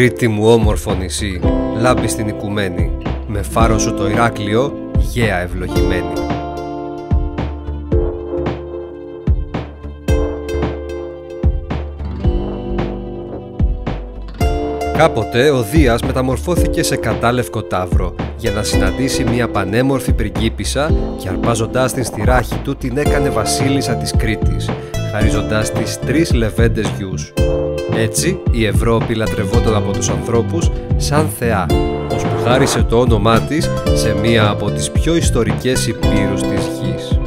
Κρήτη μου όμορφο νησί, λάμπει στην οικουμένη, με φάρο σου το Ηράκλειο, γέα ευλογημένη. Κάποτε ο Δίας μεταμορφώθηκε σε κατάλευκο τάβρο για να συναντήσει μια πανέμορφη πριγκίπισσα και αρπάζοντάς την στη ράχη του την έκανε βασίλισσα της Κρήτης, χαρίζοντάς της τρεις λεβέντες γιους. Έτσι, η Ευρώπη λατρευόταν από τους ανθρώπους σαν θεά, που χάρισε το όνομά της σε μία από τις πιο ιστορικές υπήρους της γης.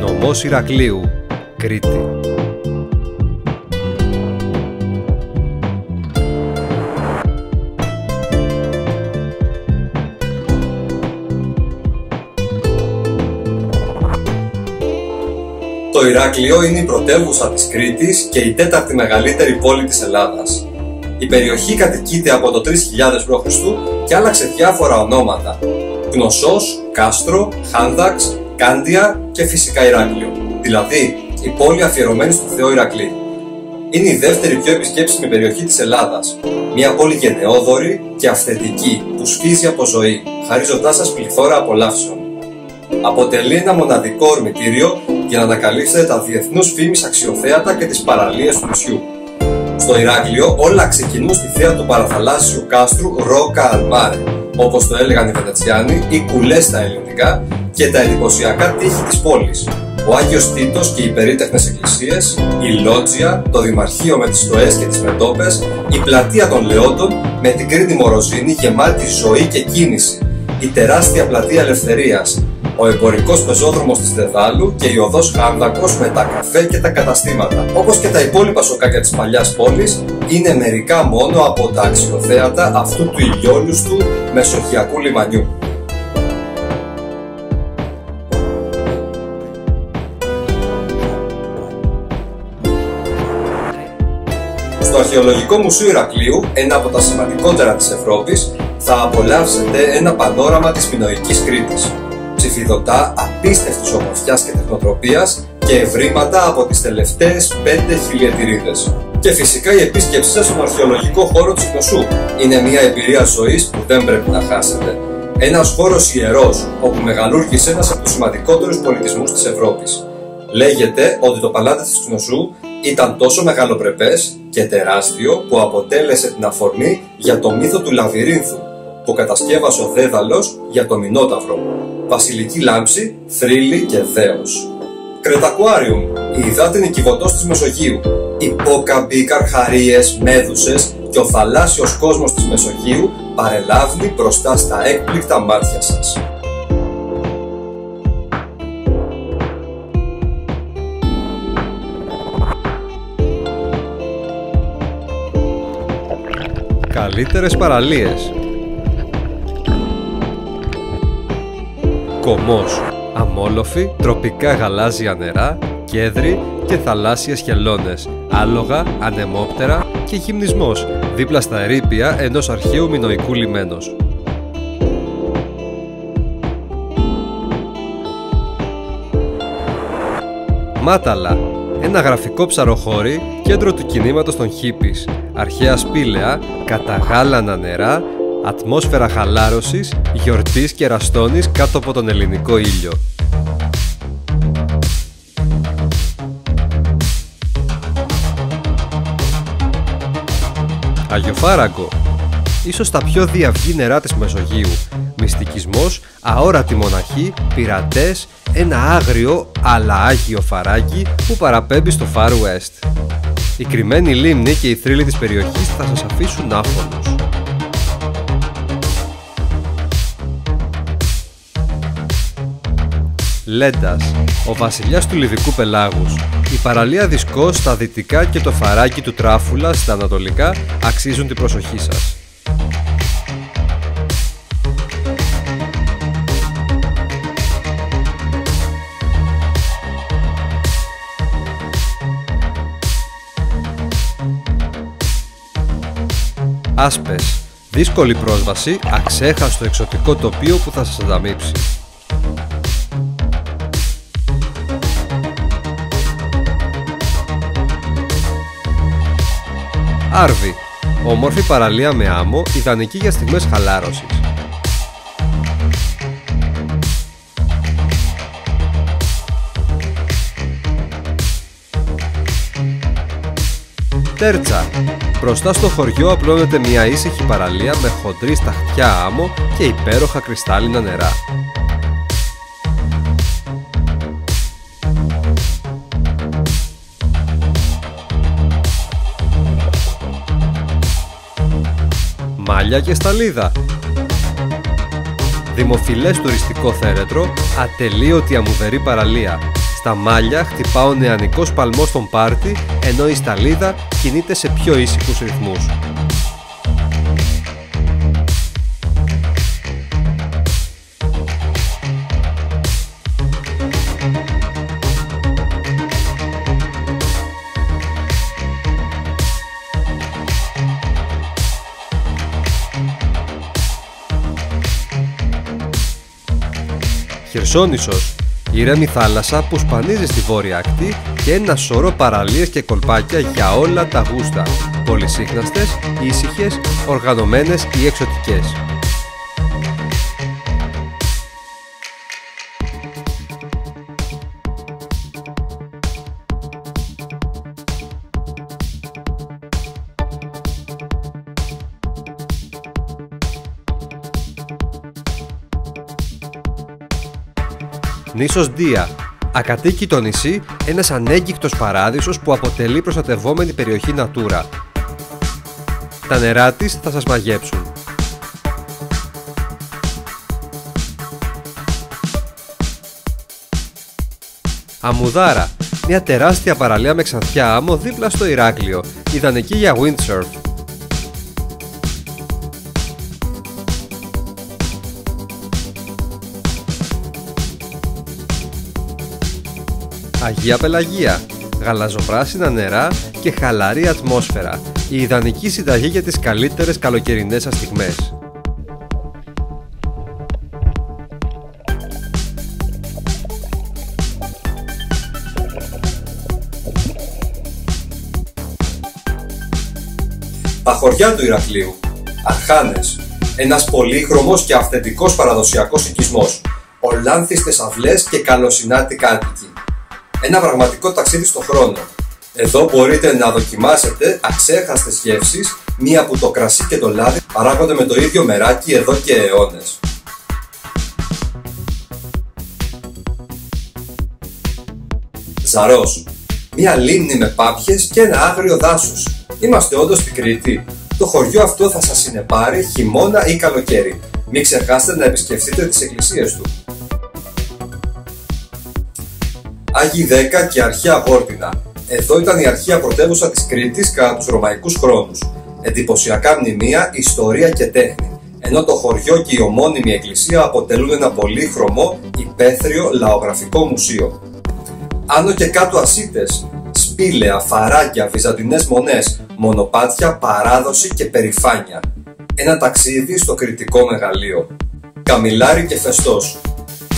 Νομός Ηρακλείου, Κρήτη Το Ηράκλειο είναι η πρωτεύουσα της Κρήτης και η τέταρτη μεγαλύτερη πόλη της Ελλάδας. Η περιοχή κατοικείται από το 3000 π.Χ. και άλλαξε διάφορα ονόματα. Κνωσός, Κάστρο, Χάνδαξ, Κάντια και φυσικά Ηράκλειο. Δηλαδή, η πόλη αφιερωμένη στο Θεό Ηρακλή. Είναι η δεύτερη πιο επισκέψιμη περιοχή της Ελλάδας. Μια πόλη γενναιόδορη και αυθεντική που σφίζει από ζωή, χαρίζοντάς σας πληθώρα απολαύσεων. Αποτελεί ένα μοναδικό ορμητήριο για να ανακαλύψετε τα διεθνούς φήμης αξιοθέατα και τις παραλίες του νησιού. Στο Ηράκλειο όλα ξεκινούν στη θέα του παραθαλάσσιου κάστρου Ρόκα Αλμάρε, όπως το έλεγαν οι Βενετσιάνοι ή κουλές στα ελληνικά, και τα εντυπωσιακά τείχη της πόλης. Ο Άγιος Τίτος και οι περίτεχνες εκκλησίες, η Λότζια, το Δημαρχείο με τις στοές και τις μετόπες, η πλατεία των Λεόντων με την κρίνη Μοροζίνη γεμάτη ζωή και κίνηση, η τεράστια πλατεία Ελευθερίας, ο εμπορικός πεζόδρομος της Δεδάλου και η οδός Χάμδακο με τα καφέ και τα καταστήματα. Όπως και τα υπόλοιπα σοκάκια της παλιάς πόλης, είναι μερικά μόνο από τα αξιοθέατα αυτού του ηλιόλουστου μεσοχιακού λιμανιού. Στο Αρχαιολογικό Μουσείο Ηρακλείου, ένα από τα σημαντικότερα της Ευρώπης, θα απολαύσετε ένα πανόραμα της Πινοϊκής Κρήτης ψηφιδωτά απίστευτης ομορφιάς και τεχνοτροπίας και ευρήματα από τις τελευταίες 5 χιλιετηρίδες. Και φυσικά η επίσκεψή σας στον αρχαιολογικό χώρο της Κνωσού είναι μια εμπειρία ζωής που δεν πρέπει να χάσετε. Ένας χώρος ιερός, όπου μεγαλούργησε ένας από τους σημαντικότερους πολιτισμούς της Ευρώπης. Λέγεται ότι το παλάτι της Κνωσού ήταν τόσο μεγαλοπρεπές και τεράστιο που αποτέλεσε την αφορμή για το μύθο του Λαβυρίνθου που κατασκεύασε ο Δέδαλος για το Μινόταυρο βασιλική λάμψη, θρύλη και δέος. Κρετακουάριουμ, η υδάτινη κυβωτός της Μεσογείου, υπόκαμποι, καρχαρίες, μέδουσες και ο θαλάσσιος κόσμος της Μεσογείου παρελάβει μπροστά στα έκπληκτα μάτια σας. Καλύτερες παραλίες Κομός, αμόλοφοι, τροπικά γαλάζια νερά, κέδρι και θαλάσσιες χελώνες, άλογα, ανεμόπτερα και γυμνισμός, δίπλα στα ερήπια ενός αρχαίου μινοϊκού λιμένος. Μάταλα, ένα γραφικό ψαροχώρι, κέντρο του κινήματος των χίπης, αρχαία σπήλαια, καταγάλανα νερά ατμόσφαιρα χαλάρωσης, γιορτής και ραστόνης κάτω από τον ελληνικό ήλιο. Αγιοφάραγκο Ίσως τα πιο διαυγή νερά της Μεσογείου Μυστικισμός, αόρατη μοναχή, πειρατές, ένα άγριο αλλά άγιο φαράγγι που παραπέμπει στο Far West. Η κρυμμένη λίμνη και οι θρύλοι της περιοχής θα σας αφήσουν άφωνους. Λέντας, ο βασιλιάς του Λιβικού πελάγους. Η παραλία Δισκός στα δυτικά και το φαράκι του Τράφουλα στα ανατολικά αξίζουν την προσοχή σας. Άσπες. Δύσκολη πρόσβαση, αξέχαστο εξωτικό τοπίο που θα σας ανταμείψει. Άρβη. Όμορφη παραλία με άμμο, ιδανική για στιγμές χαλάρωσης. Τέρτσα. Μπροστά στο χωριό απλώνεται μια ήσυχη παραλία με χοντρή σταχτιά άμμο και υπέροχα κρυστάλλινα νερά. Μάλια και Σταλίδα. Δημοφιλές τουριστικό θέρετρο, ατελείωτη αμμουδερή παραλία. Στα μάλια χτυπά ο νεανικός παλμός των πάρτι, ενώ η Σταλίδα κινείται σε πιο ήσυχους ρυθμούς. Χερσόνησος, ηρέμη θάλασσα που σπανίζει στη βόρεια ακτή και ένα σωρό παραλίες και κολπάκια για όλα τα γούστα, πολυσύχναστες, ήσυχες, οργανωμένες ή εξωτικές. Νήσος Δία. Ακατοίκητο νησί, ένας ανέγκυκτος παράδεισος που αποτελεί προστατευόμενη περιοχή Natura. Τα νερά της θα σας μαγέψουν. Αμουδάρα, μια τεράστια παραλία με ξανθιά άμμο δίπλα στο Ηράκλειο, ιδανική για windsurf. Αγία Πελαγία, γαλαζοπράσινα νερά και χαλαρή ατμόσφαιρα, η ιδανική συνταγή για τις καλύτερες καλοκαιρινές σας στιγμές. Τα χωριά του Ηρακλείου, Αρχάνες, ένας πολύχρωμος και αυθεντικός παραδοσιακός οικισμός, ολάνθιστες αυλές και καλοσυνάτη κάτοικοι. Ένα πραγματικό ταξίδι στον χρόνο. Εδώ μπορείτε να δοκιμάσετε αξέχαστες γεύσεις, μία που το κρασί και το λάδι παράγονται με το ίδιο μεράκι εδώ και αιώνες. Ζαρός. Μία λίμνη με πάπιες και ένα άγριο δάσος. Είμαστε όντως στην Κρήτη. Το χωριό αυτό θα σας συνεπάρει χειμώνα ή καλοκαίρι. Μην ξεχάσετε να επισκεφτείτε τις εκκλησίες του. Άγιοι 10 και αρχαία Βόρτινα. Εδώ ήταν η αρχαία πρωτεύουσα της Κρήτης κατά τους ρωμαϊκούς χρόνους. Εντυπωσιακά μνημεία, ιστορία και τέχνη. Ενώ το χωριό και η ομώνυμη εκκλησία αποτελούν ένα πολύχρωμο, υπαίθριο λαογραφικό μουσείο. Άνω και κάτω ασίτες, σπήλαια, φαράγγια, βυζαντινές μονές, μονοπάτια, παράδοση και περηφάνεια. Ένα ταξίδι στο κριτικό μεγαλείο. Καμιλάρι και φεστός.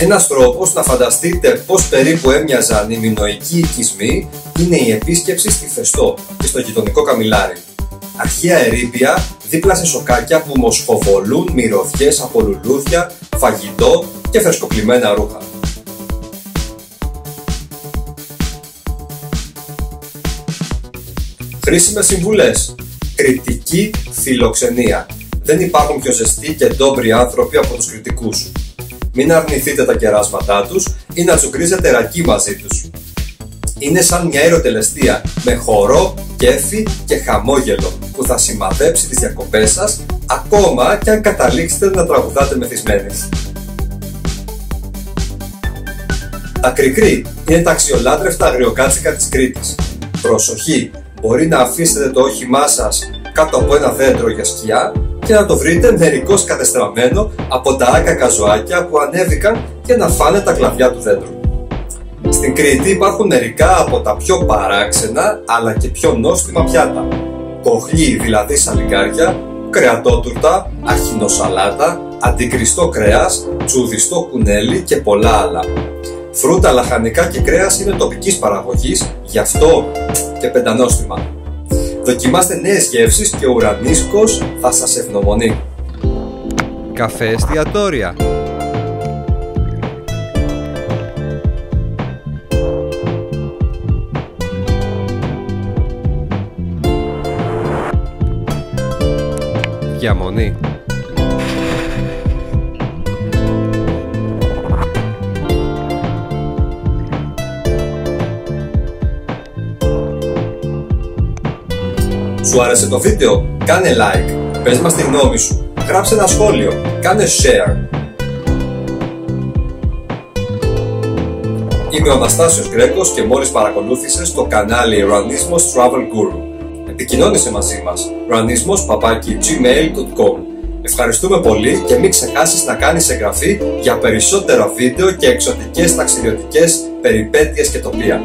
Ένας τρόπος να φανταστείτε πώς περίπου έμοιαζαν οι μινοικοί οικισμοί είναι η επίσκεψη στη Φεστό και στο γειτονικό Καμιλάρι. Αρχαία ερήπια δίπλα σε σοκάκια που μοσχοβολούν μυρωδιές από λουλούδια, φαγητό και φρεσκοπλημμένα ρούχα. Χρήσιμες συμβουλές. Κριτική φιλοξενία. Δεν υπάρχουν πιο ζεστοί και ντόμπροι άνθρωποι από τους κριτικούς. Μην αρνηθείτε τα κεράσματά τους ή να τσουκρίζετε ρακί μαζί τους. Είναι σαν μια ερωτελεστία με χορό, κέφι και χαμόγελο που θα σημαδέψει τις διακοπές σας ακόμα και αν καταλήξετε να τραγουδάτε μεθυσμένοι. Τα κρικρί είναι τα αξιολάτρευτα αγριοκάτσικα της Κρήτης. Προσοχή, μπορεί να αφήσετε το όχημά σας κάτω από ένα δέντρο για σκιά και να το βρείτε μερικώς κατεστραμμένο από τα άκα ζωάκια που ανέβηκαν και να φάνε τα κλαδιά του δέντρου. Στην Κρήτη υπάρχουν μερικά από τα πιο παράξενα αλλά και πιο νόστιμα πιάτα. Κοχλή δηλαδή σαλιγκάρια, κρεατότουρτα, αχινοσαλάτα, αντικριστό κρέας, τσουδιστό κουνέλι και πολλά άλλα. Φρούτα, λαχανικά και κρέας είναι τοπικής παραγωγής, γι' αυτό και πεντανόστιμα. Δοκιμάστε νέες γεύσεις και ο ουρανίσκος θα σας ευγνωμονεί. Καφέ εστιατόρια. Διαμονή. Σου άρεσε το βίντεο; Κάνε like, πες μας τη γνώμη σου, γράψε ένα σχόλιο, κάνε share. Είμαι ο Αναστάσιος Γκρέκος και μόλις παρακολούθησες το κανάλι Ρανίσμος Travel Guru. Επικοινώνησε μαζί μας ranismos.gmail.com Ευχαριστούμε πολύ και μην ξεχάσεις να κάνεις εγγραφή για περισσότερα βίντεο και εξωτικές ταξιδιωτικές περιπέτειες και τοπία.